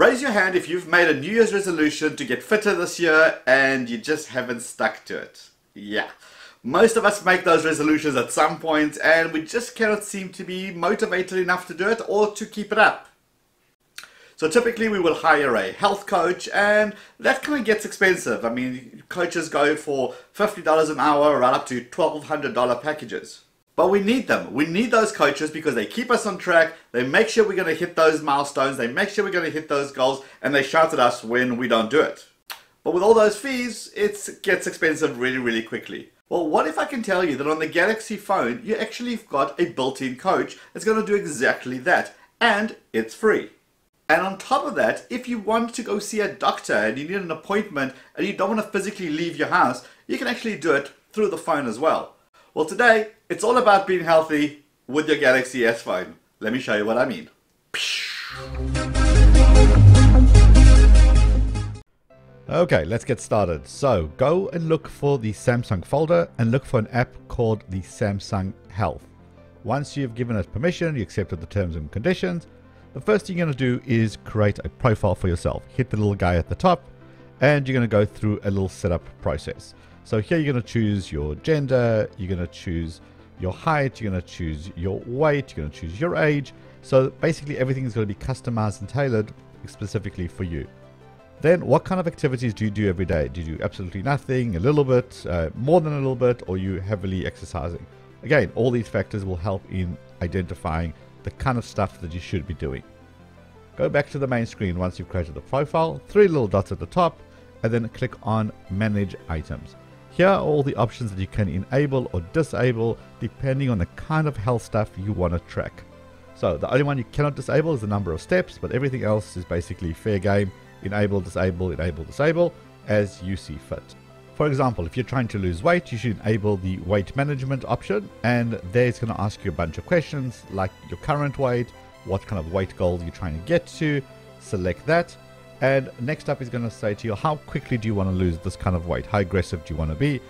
Raise your hand if you've made a New Year's resolution to get fitter this year and you just haven't stuck to it. Yeah. Most of us make those resolutions at some point and we just cannot seem to be motivated enough to do it or to keep it up. So typically we will hire a health coach and that kind of gets expensive. I mean, coaches go for $50 an hour right up to $1,200 packages. But we need them. We need those coaches because they keep us on track. They make sure we're going to hit those milestones. They make sure we're going to hit those goals and they shout at us when we don't do it. But with all those fees, it gets expensive really, really quickly. Well, what if I can tell you that on the Galaxy phone, you actually have got a built-in coach that's going to do exactly that. And it's free. And on top of that, if you want to go see a doctor and you need an appointment and you don't want to physically leave your house, you can actually do it through the phone as well. Well, today, it's all about being healthy with your Galaxy S phone. Let me show you what I mean. Okay, let's get started. So go and look for the Samsung folder and look for an app called the Samsung Health. Once you've given it permission, you accepted the terms and conditions, the first thing you're going to do is create a profile for yourself. Hit the little guy at the top and you're going to go through a little setup process. So here you're going to choose your gender, you're going to choose your height, you're going to choose your weight, you're going to choose your age. So basically everything is going to be customized and tailored specifically for you. Then what kind of activities do you do every day? Do you do absolutely nothing, a little bit, uh, more than a little bit, or you heavily exercising? Again, all these factors will help in identifying the kind of stuff that you should be doing. Go back to the main screen once you've created the profile, three little dots at the top, and then click on Manage Items. Here are all the options that you can enable or disable depending on the kind of health stuff you want to track. So the only one you cannot disable is the number of steps, but everything else is basically fair game. Enable, disable, enable, disable as you see fit. For example, if you're trying to lose weight, you should enable the weight management option and there it's going to ask you a bunch of questions like your current weight, what kind of weight goal you're trying to get to, select that. And next up is going to say to you, how quickly do you want to lose this kind of weight? How aggressive do you want to be?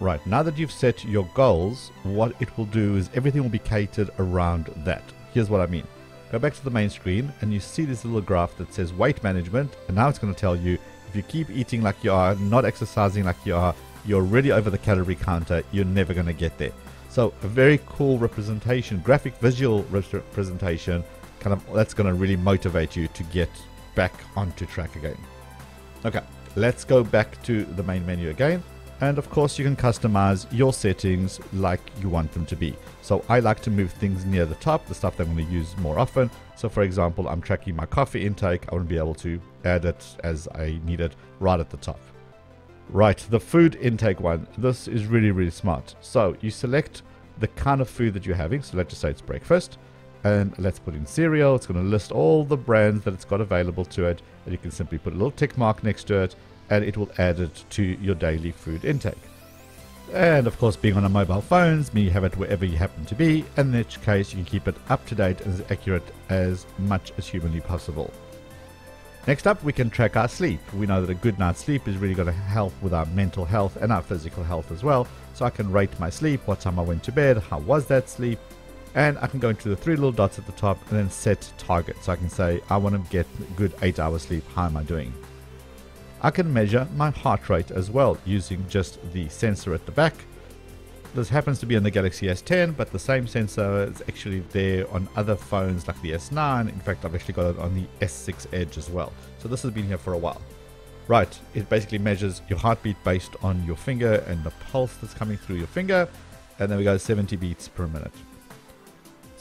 Right, now that you've set your goals, what it will do is everything will be catered around that. Here's what I mean. Go back to the main screen and you see this little graph that says weight management and now it's going to tell you if you keep eating like you are, not exercising like you are, you're already over the calorie counter, you're never going to get there. So a very cool representation, graphic visual representation, kind of that's going to really motivate you to get back onto track again. Okay, let's go back to the main menu again. And of course you can customize your settings like you want them to be. So I like to move things near the top, the stuff that I'm going to use more often. So for example, I'm tracking my coffee intake. I want to be able to add it as I need it right at the top. Right, the food intake one. This is really, really smart. So you select the kind of food that you're having. So let's just say it's breakfast. And let's put in cereal. It's going to list all the brands that it's got available to it. And you can simply put a little tick mark next to it and it will add it to your daily food intake. And of course, being on a mobile phones, you have it wherever you happen to be, And in which case you can keep it up to date and as accurate as much as humanly possible. Next up, we can track our sleep. We know that a good night's sleep is really going to help with our mental health and our physical health as well. So I can rate my sleep, what time I went to bed, how was that sleep, and I can go into the three little dots at the top and then set target. So I can say, I want to get good eight hours sleep. How am I doing? I can measure my heart rate as well using just the sensor at the back. This happens to be on the Galaxy S10, but the same sensor is actually there on other phones like the S9. In fact, I've actually got it on the S6 Edge as well. So this has been here for a while. Right, it basically measures your heartbeat based on your finger and the pulse that's coming through your finger. And then we go 70 beats per minute.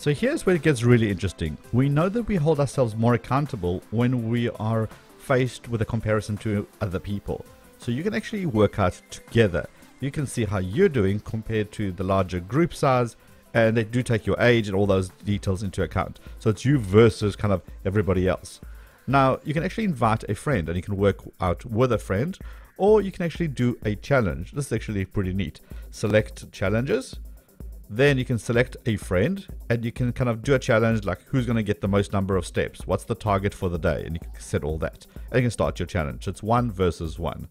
So here's where it gets really interesting. We know that we hold ourselves more accountable when we are faced with a comparison to other people. So you can actually work out together. You can see how you're doing compared to the larger group size, and they do take your age and all those details into account. So it's you versus kind of everybody else. Now, you can actually invite a friend and you can work out with a friend, or you can actually do a challenge. This is actually pretty neat. Select challenges then you can select a friend and you can kind of do a challenge like who's going to get the most number of steps, what's the target for the day, and you can set all that. And you can start your challenge. It's one versus one.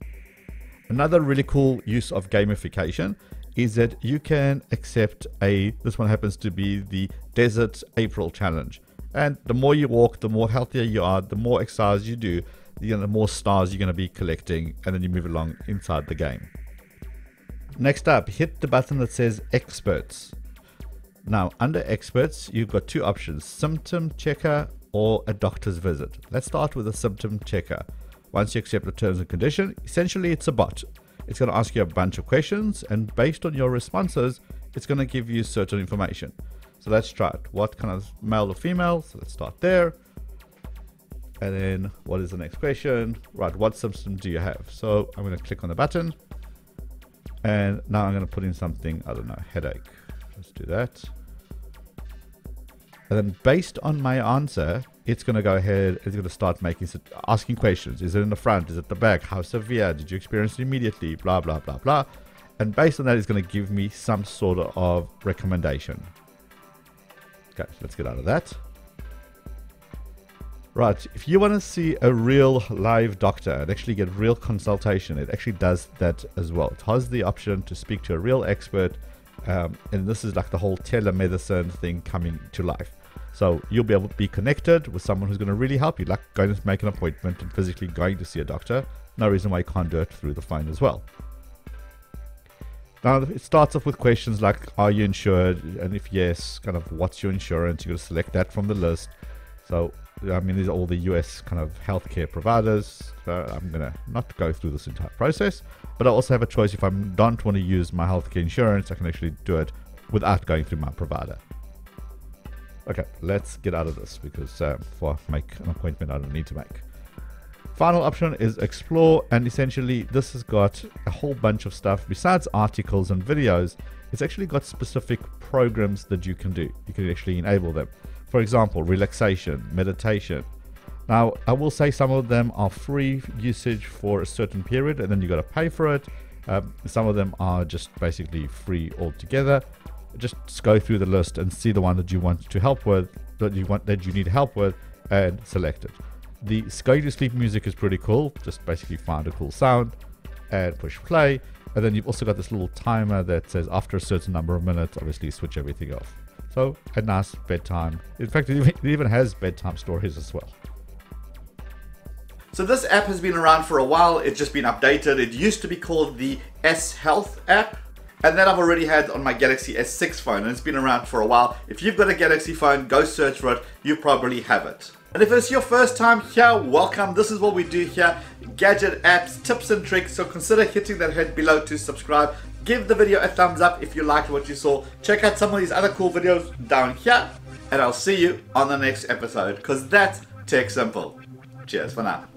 Another really cool use of gamification is that you can accept a, this one happens to be the Desert April Challenge. And the more you walk, the more healthier you are, the more exercise you do, you know, the more stars you're going to be collecting, and then you move along inside the game. Next up, hit the button that says Experts. Now, under Experts, you've got two options symptom checker or a doctor's visit. Let's start with a symptom checker. Once you accept the terms and condition, essentially it's a bot. It's going to ask you a bunch of questions, and based on your responses, it's going to give you certain information. So let's try it. What kind of male or female? So let's start there. And then what is the next question? Right, what symptom do you have? So I'm going to click on the button. And now I'm going to put in something, I don't know, headache. Let's do that. And then based on my answer, it's going to go ahead, it's going to start making, asking questions. Is it in the front? Is it the back? How severe? Did you experience it immediately? Blah, blah, blah, blah. And based on that, it's going to give me some sort of recommendation. Okay, let's get out of that. Right, if you want to see a real live doctor and actually get real consultation, it actually does that as well. It has the option to speak to a real expert, um, and this is like the whole telemedicine thing coming to life. So you'll be able to be connected with someone who's going to really help you, like going to make an appointment and physically going to see a doctor. No reason why you can't do it through the phone as well. Now it starts off with questions like, are you insured? And if yes, kind of what's your insurance? You're going to select that from the list. So I mean, these are all the US kind of healthcare providers. So I'm going to not go through this entire process, but I also have a choice if I don't want to use my healthcare insurance, I can actually do it without going through my provider. Okay, let's get out of this because uh, for make an appointment I don't need to make. Final option is explore, and essentially this has got a whole bunch of stuff besides articles and videos. It's actually got specific programs that you can do. You can actually enable them. For example, relaxation, meditation. Now, I will say some of them are free usage for a certain period and then you got to pay for it. Um, some of them are just basically free altogether. Just go through the list and see the one that you want to help with, that you want that you need help with, and select it. The Go to Sleep music is pretty cool. Just basically find a cool sound and push play. And then you've also got this little timer that says after a certain number of minutes, obviously switch everything off. So a nice bedtime. In fact, it even has bedtime stories as well. So this app has been around for a while. It's just been updated. It used to be called the S Health app. And then I've already had on my Galaxy S6 phone and it's been around for a while. If you've got a Galaxy phone, go search for it. You probably have it. And if it's your first time here, welcome. This is what we do here. Gadget apps, tips and tricks. So consider hitting that head below to subscribe. Give the video a thumbs up if you liked what you saw. Check out some of these other cool videos down here. And I'll see you on the next episode because that's Tech Simple. Cheers for now.